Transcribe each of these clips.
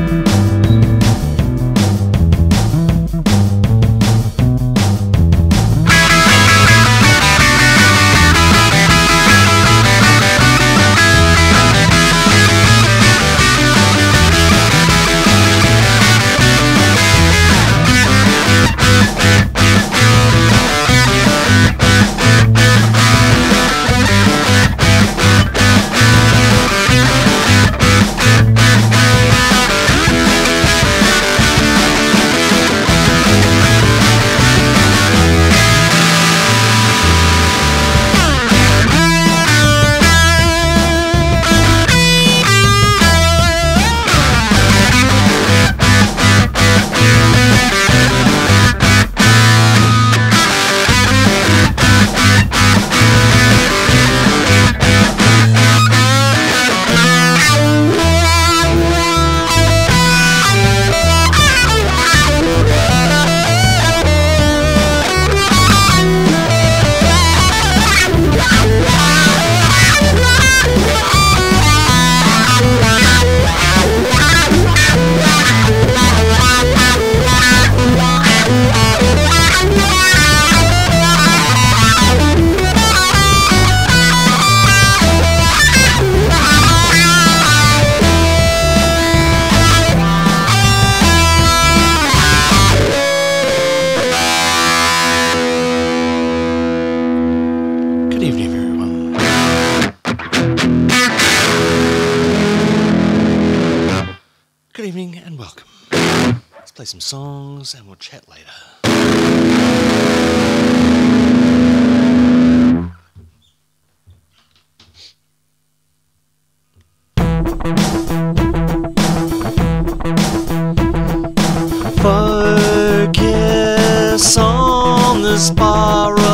Good the spiral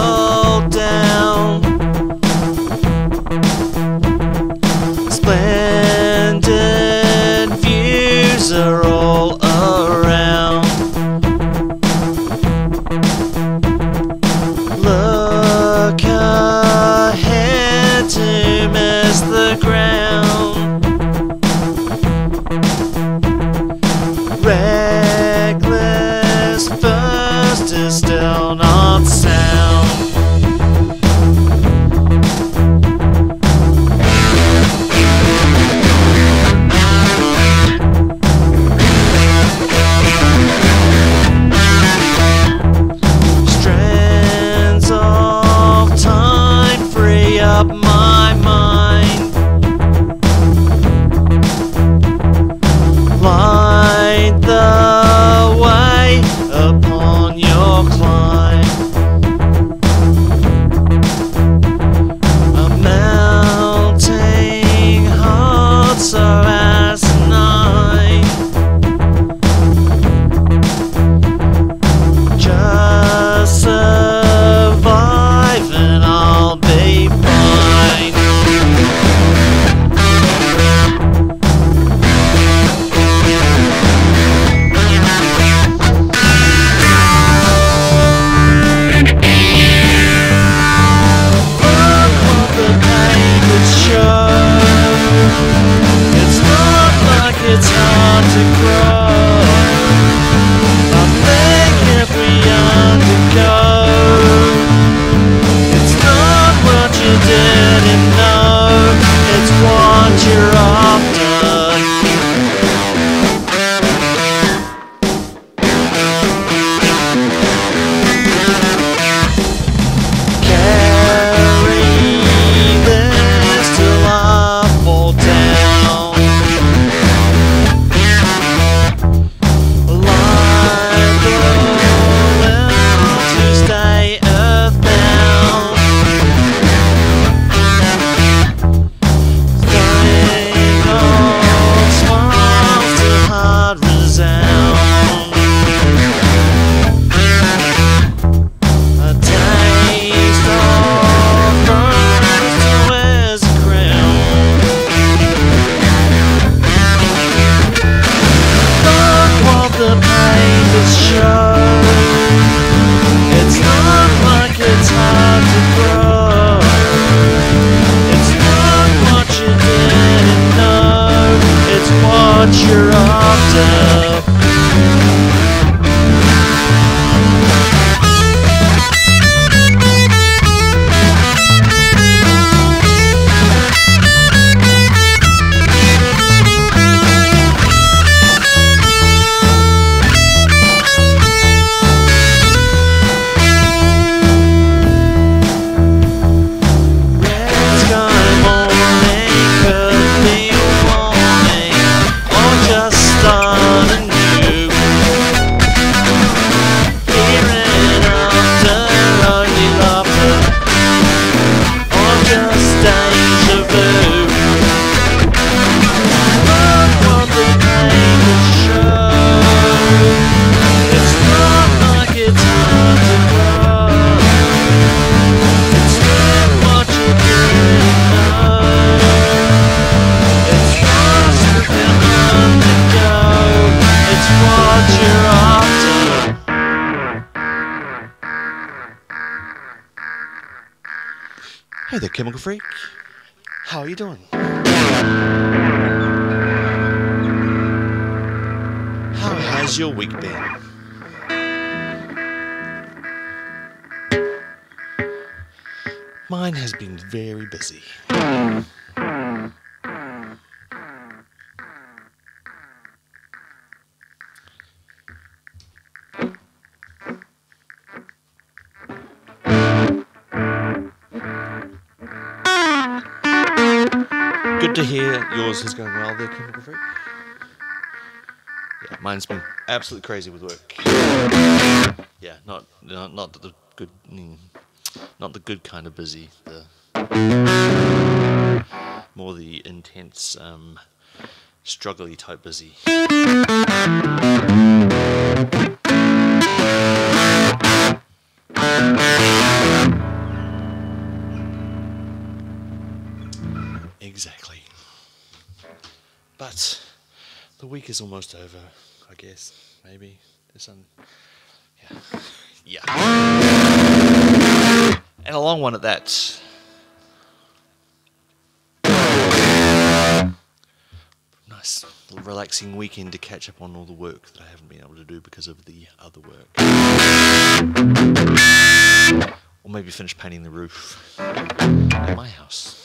has your week been? Mine has been very busy. Good to hear yours is going well there. Yeah, mine's been absolutely crazy with work. Yeah, not not, not the good, mm, not the good kind of busy. The more the intense, um, struggly type busy. Week is almost over, I guess. Maybe there's some. Yeah. Yeah. And a long one at that. Nice, relaxing weekend to catch up on all the work that I haven't been able to do because of the other work. Or maybe finish painting the roof at my house.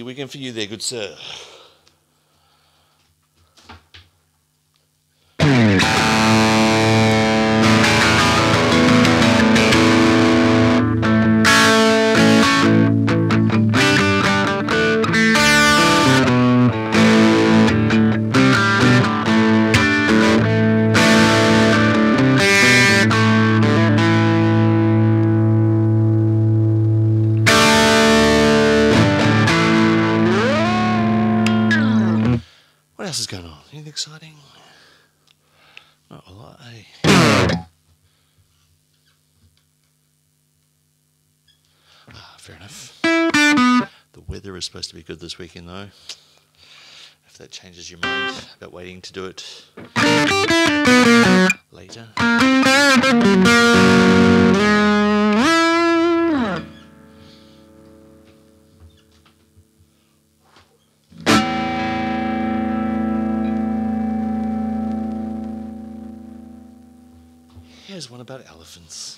A weekend for you there, good sir. exciting? Not a lot, eh? Ah, fair enough. The weather is supposed to be good this weekend, though. If that changes your mind about waiting to do it later. Here's one about elephants.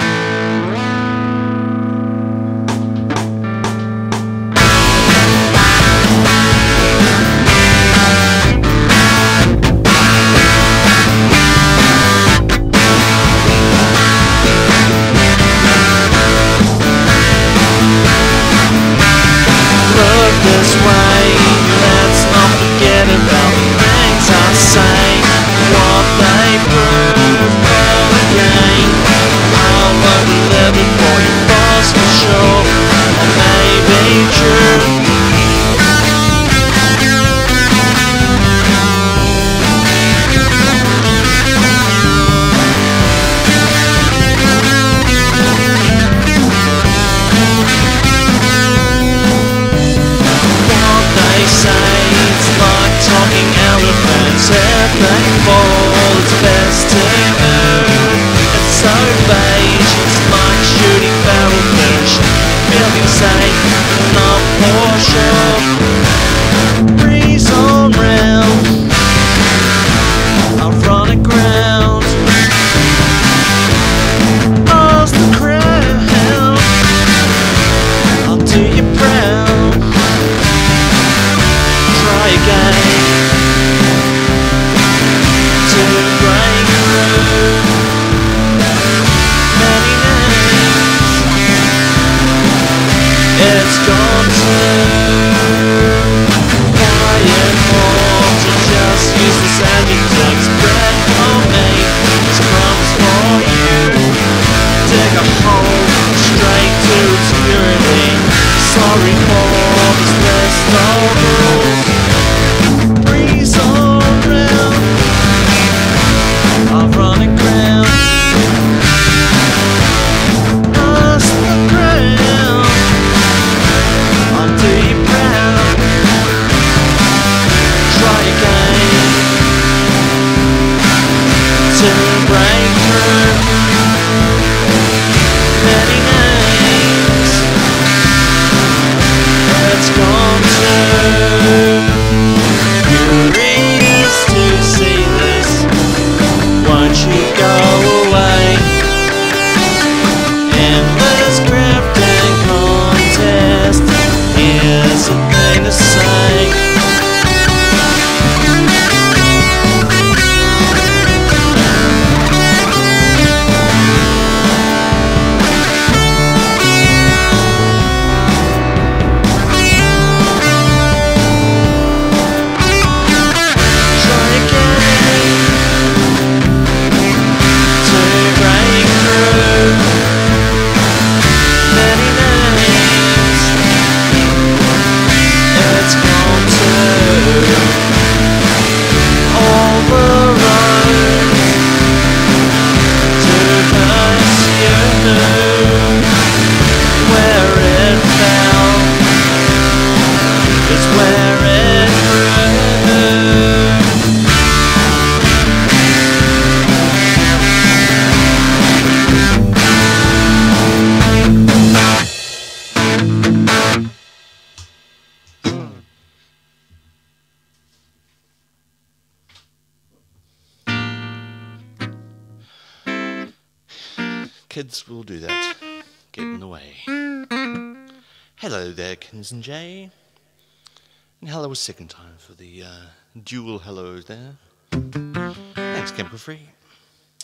hello a second time for the uh, dual hellos there. Thanks, Chemical Free.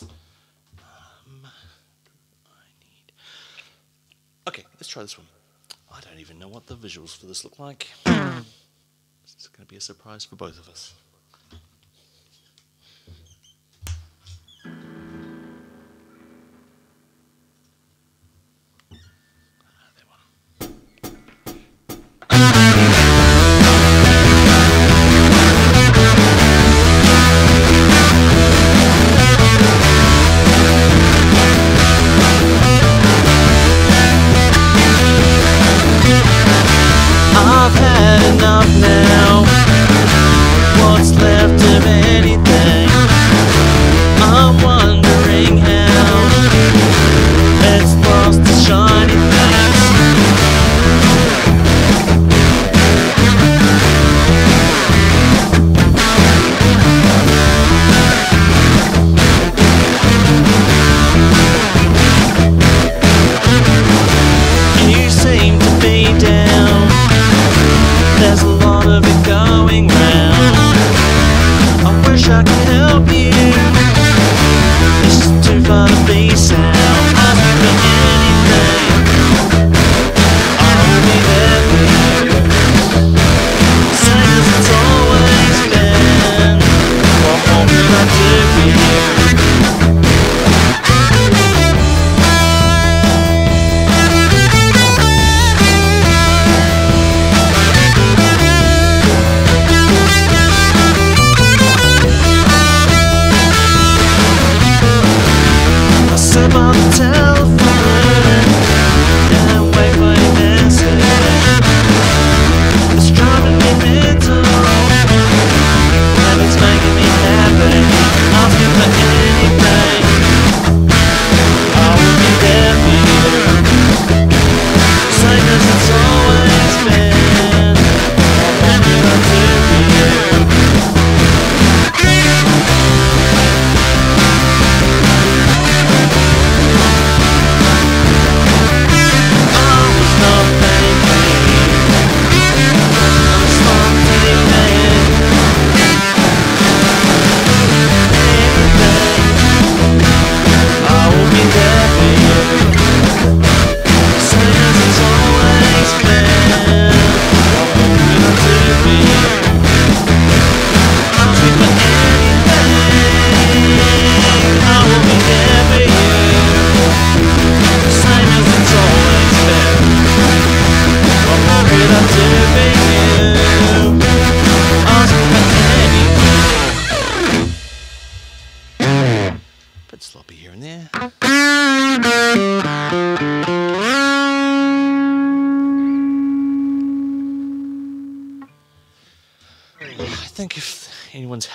Um, okay, let's try this one. I don't even know what the visuals for this look like. It's going to be a surprise for both of us.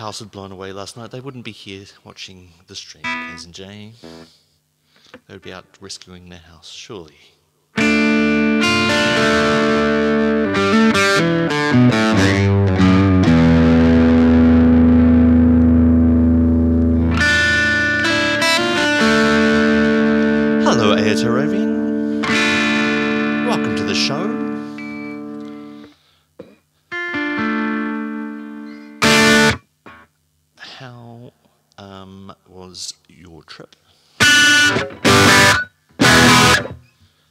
house had blown away last night, they wouldn't be here watching the stream, Kaz and Jane. They would be out rescuing their house, surely. Hello, Aotearovian. Welcome to the show. trip?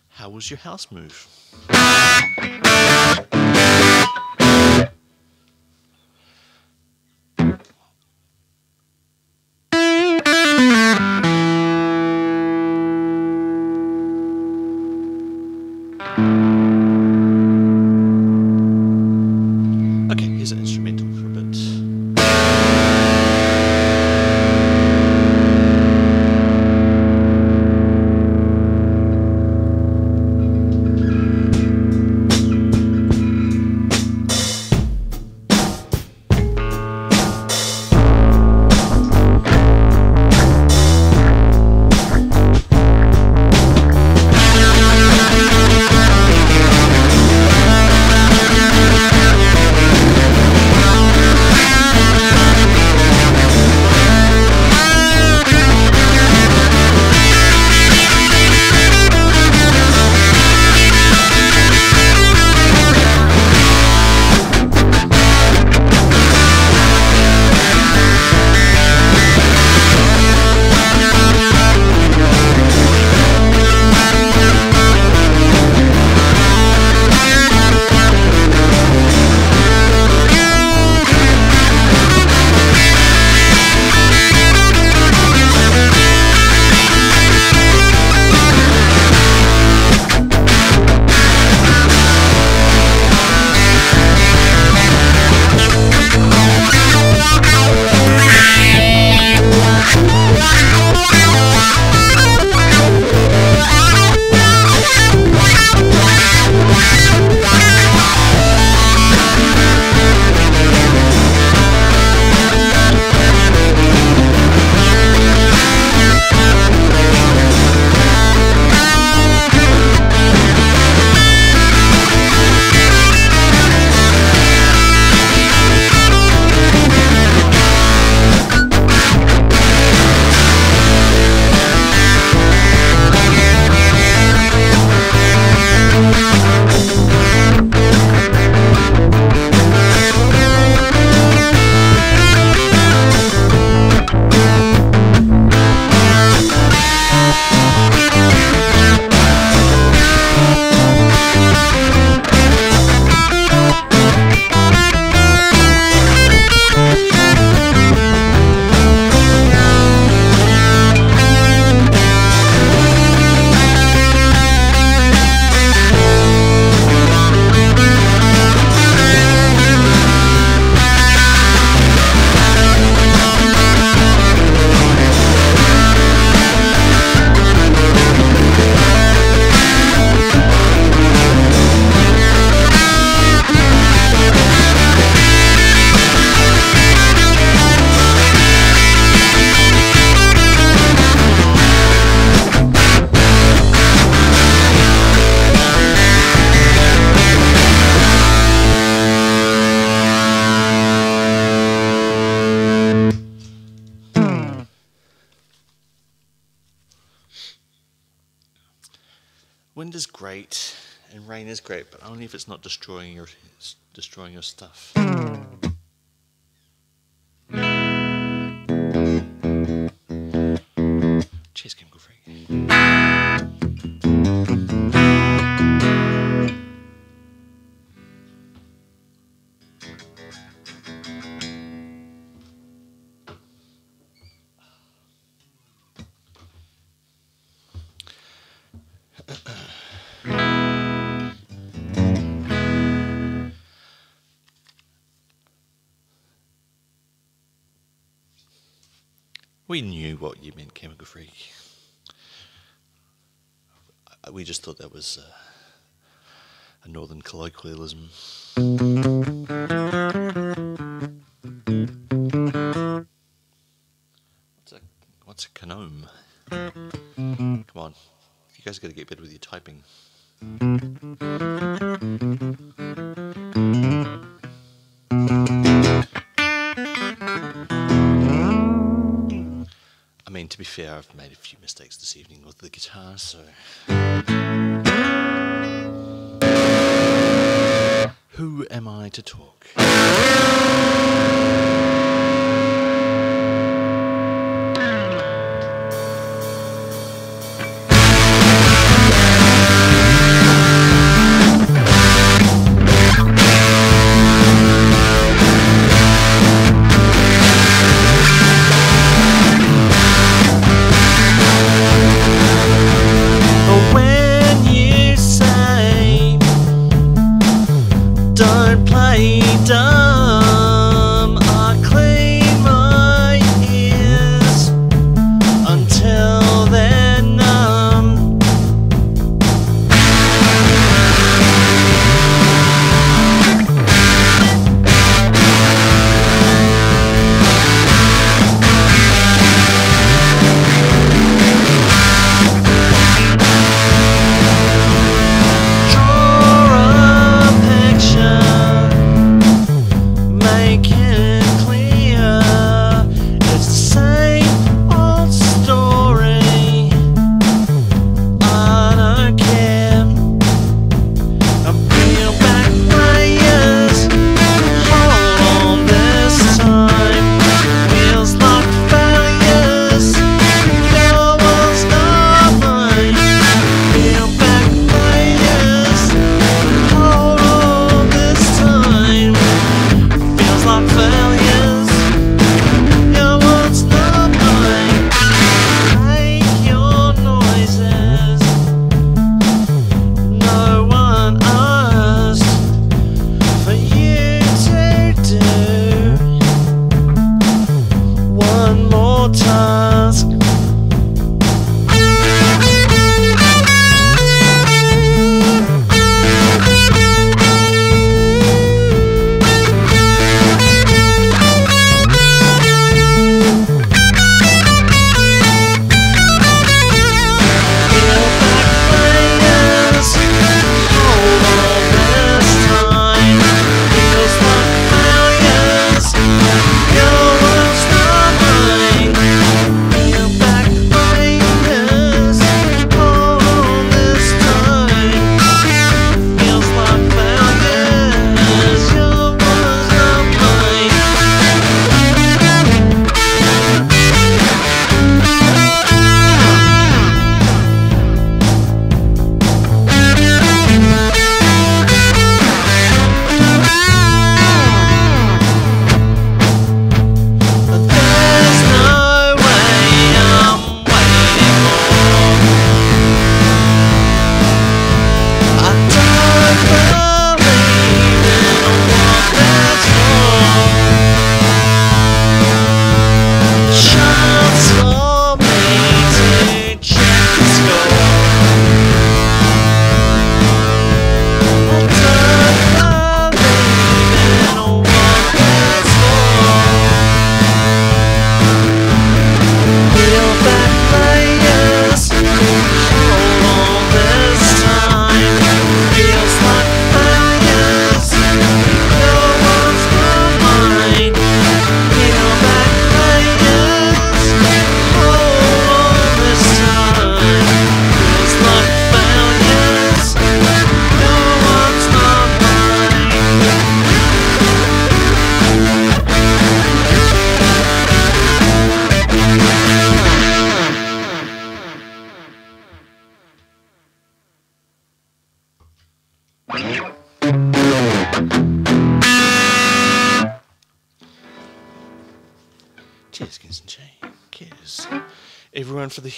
How was your house move? Rain is great, but only if it's not destroying your destroying your stuff. Cheers, Chemical Freak. We knew what you meant, Chemical Freak. We just thought that was uh, a northern colloquialism. What's a what's a canome? Come on, you guys got to get better with your typing. Be fair, I've made a few mistakes this evening with the guitar, so. Who am I to talk? Don't play dumb,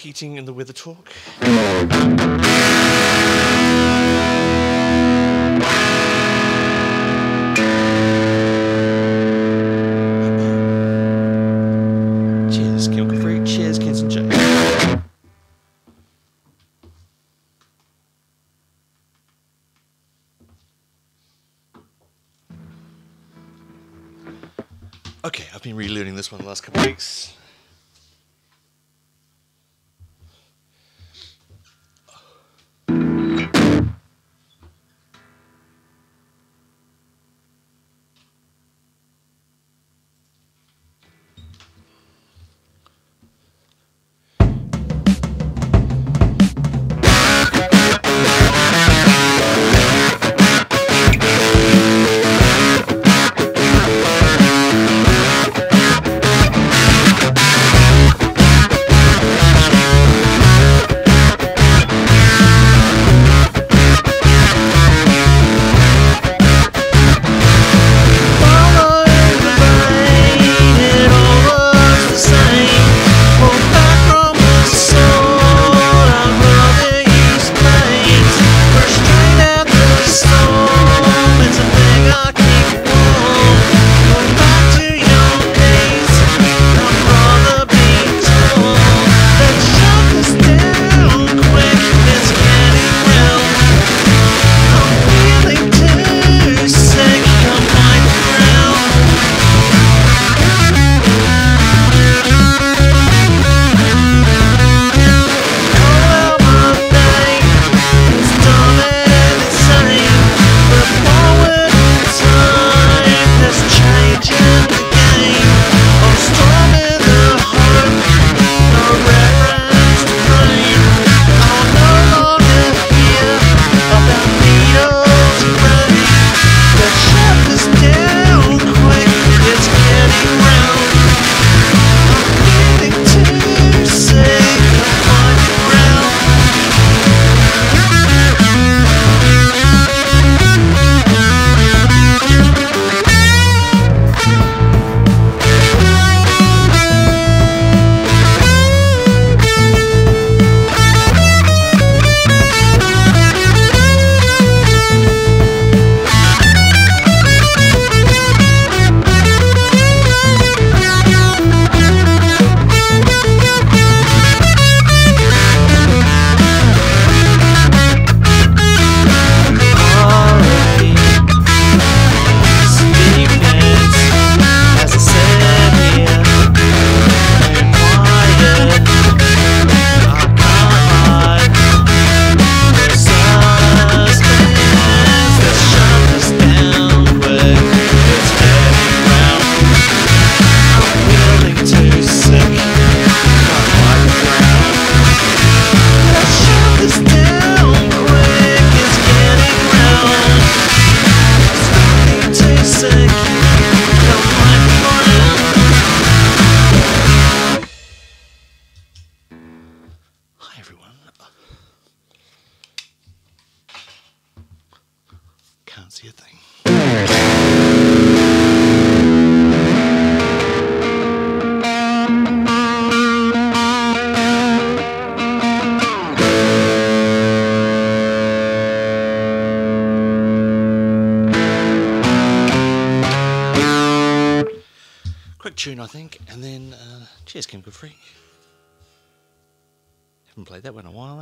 heating and the weather talk.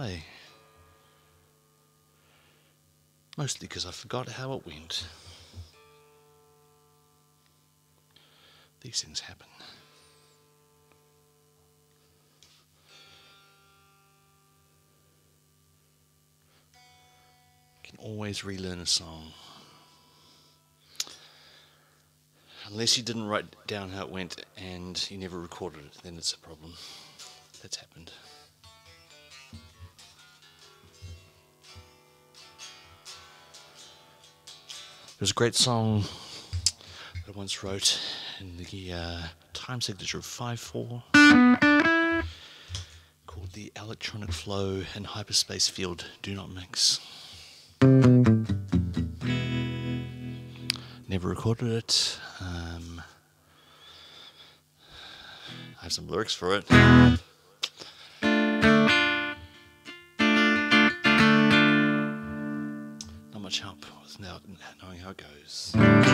Eh? Mostly because I forgot how it went. These things happen. You can always relearn a song. Unless you didn't write down how it went and you never recorded it, then it's a problem. That's happened. There's a great song that I once wrote in the uh, time signature of 5 4 called The Electronic Flow and Hyperspace Field Do Not Mix. Never recorded it. Um, I have some lyrics for it. Now knowing how it goes.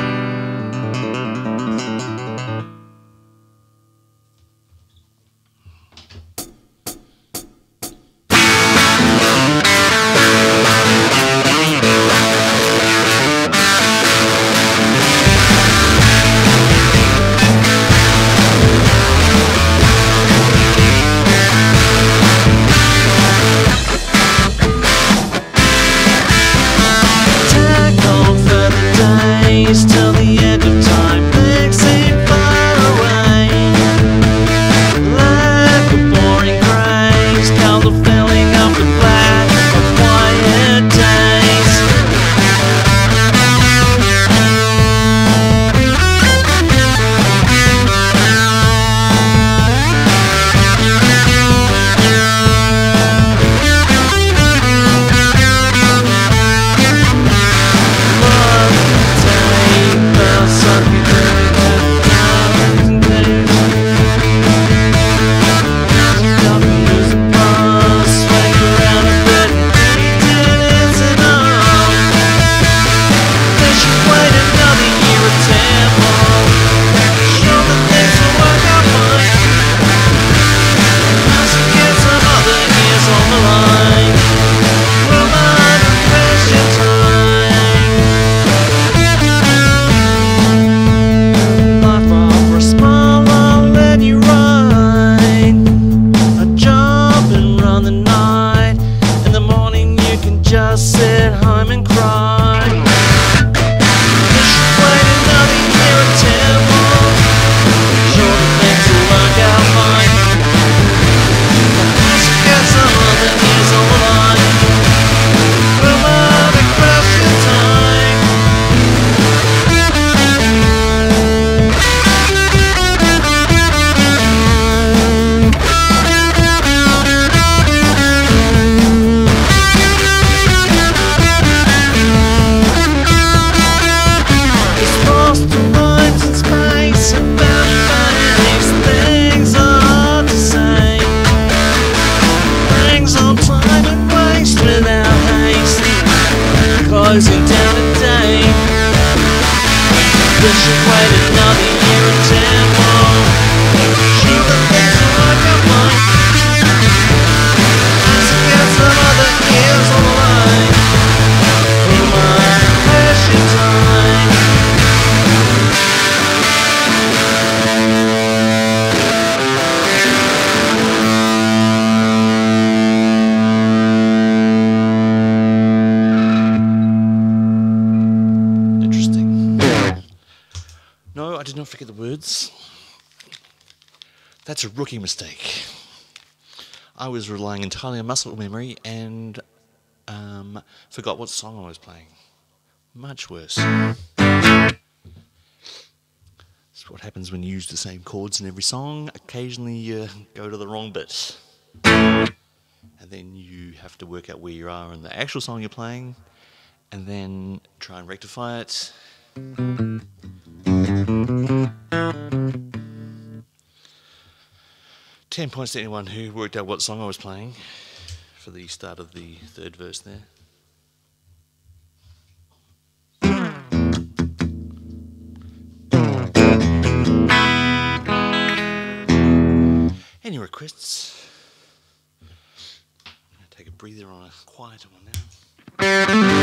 Just sit was relying entirely on muscle memory and um, forgot what song I was playing. Much worse. That's what happens when you use the same chords in every song. Occasionally you go to the wrong bit. And then you have to work out where you are in the actual song you're playing and then try and rectify it. Ten points to anyone who worked out what song I was playing for the start of the third verse there. Any requests? Take a breather on a quieter one now.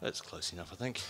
That's close enough, I think.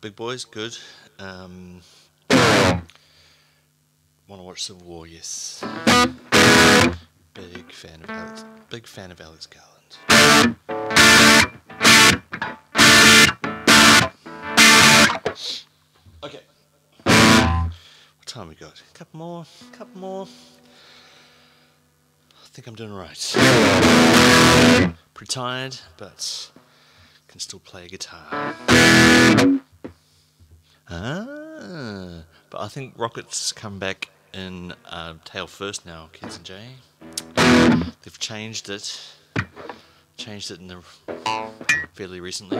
Big boys, good. Um, Want to watch Civil War? Yes. Big fan of Alex. Big fan of Alex Garland. Okay. What time we got? A couple more. A couple more. I think I'm doing right. Pretty tired, but can still play guitar. Ah, but I think Rockets come back in uh, tail first now, Kids and Jay. They've changed it. Changed it in the fairly recently.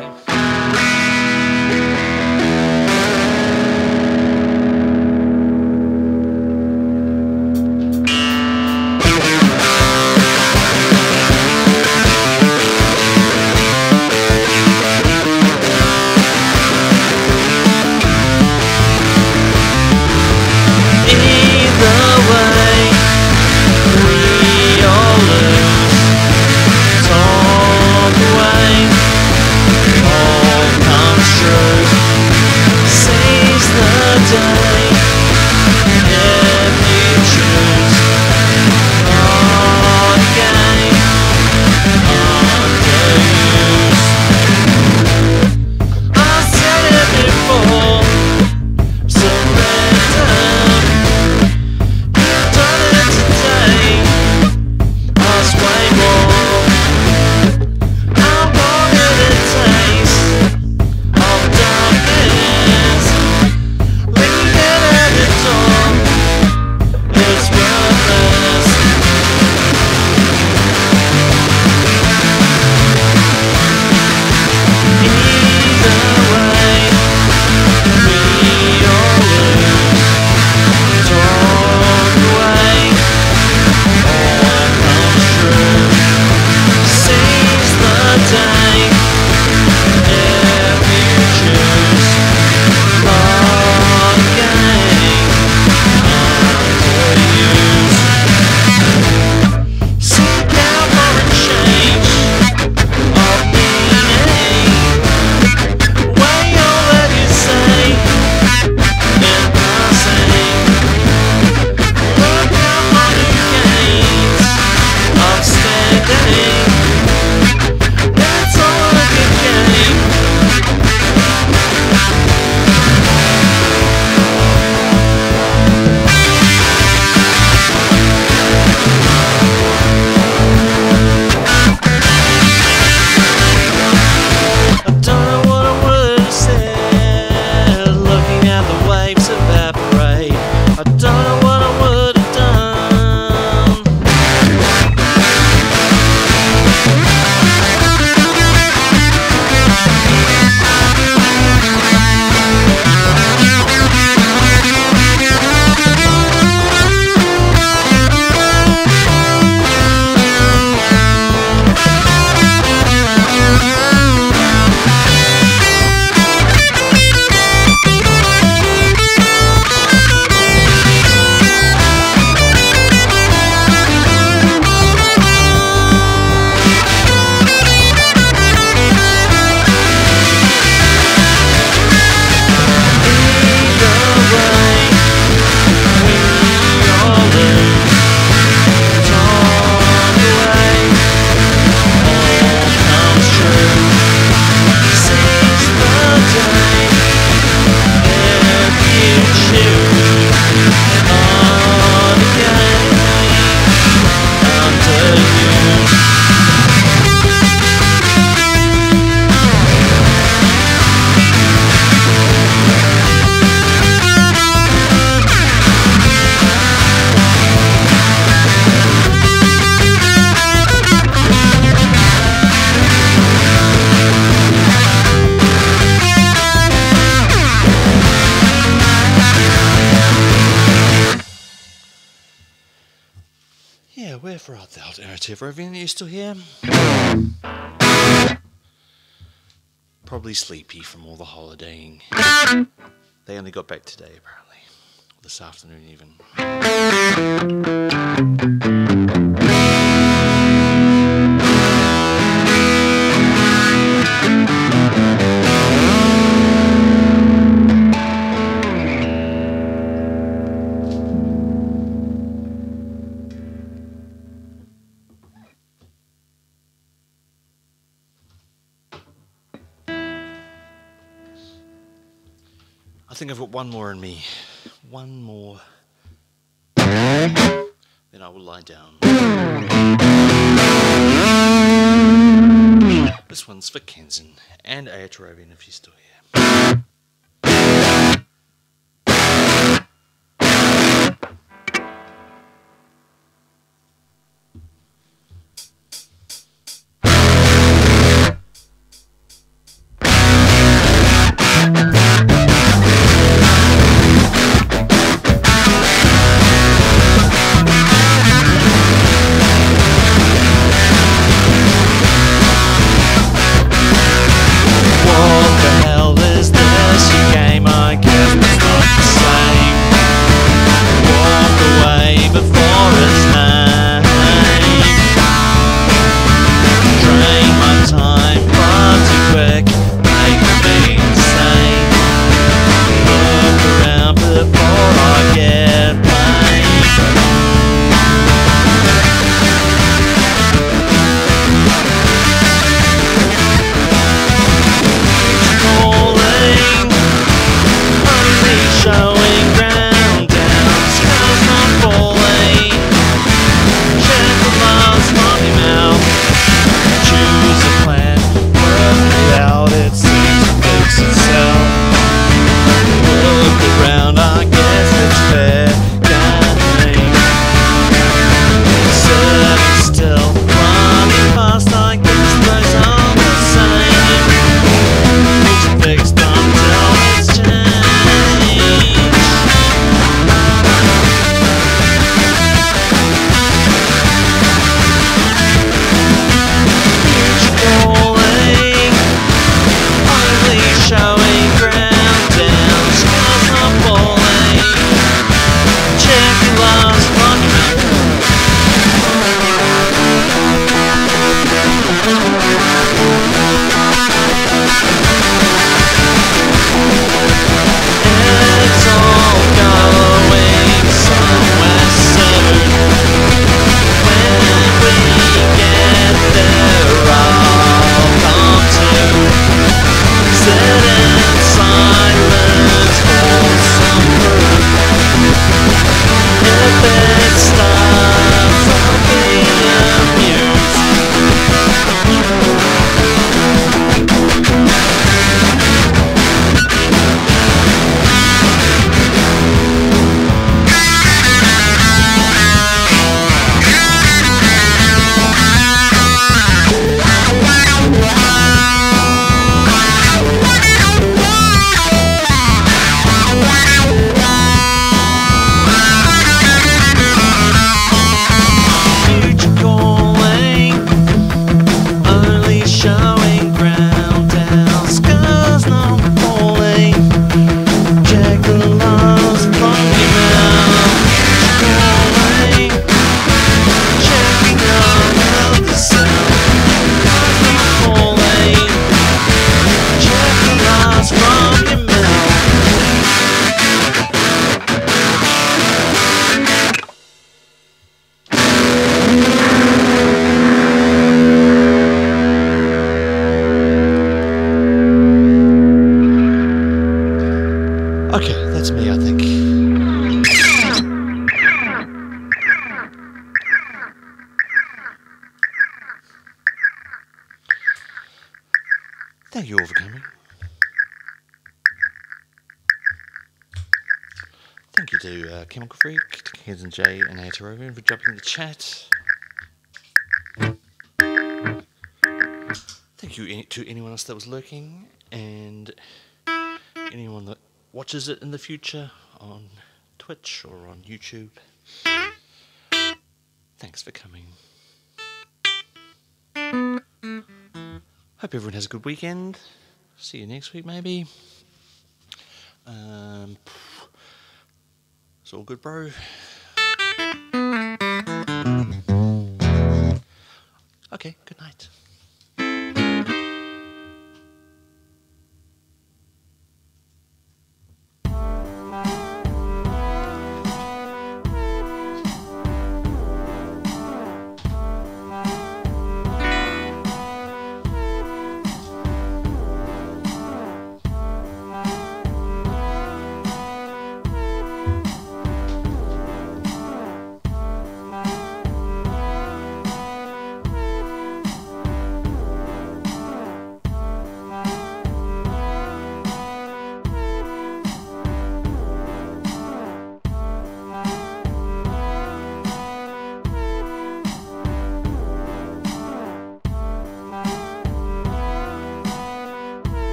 Art thou, Aotearovian? Are you still here? Probably sleepy from all the holidaying. They only got back today, apparently. This afternoon, even. Think I've got one more in me. One more. Then I will lie down. This one's for Kenzen and Aotearovian if you're still here. Only Jay, and for jumping in the chat. Thank you to anyone else that was lurking, and anyone that watches it in the future on Twitch or on YouTube. Thanks for coming. Hope everyone has a good weekend. See you next week, maybe. Um, it's all good, bro. Okay, good night.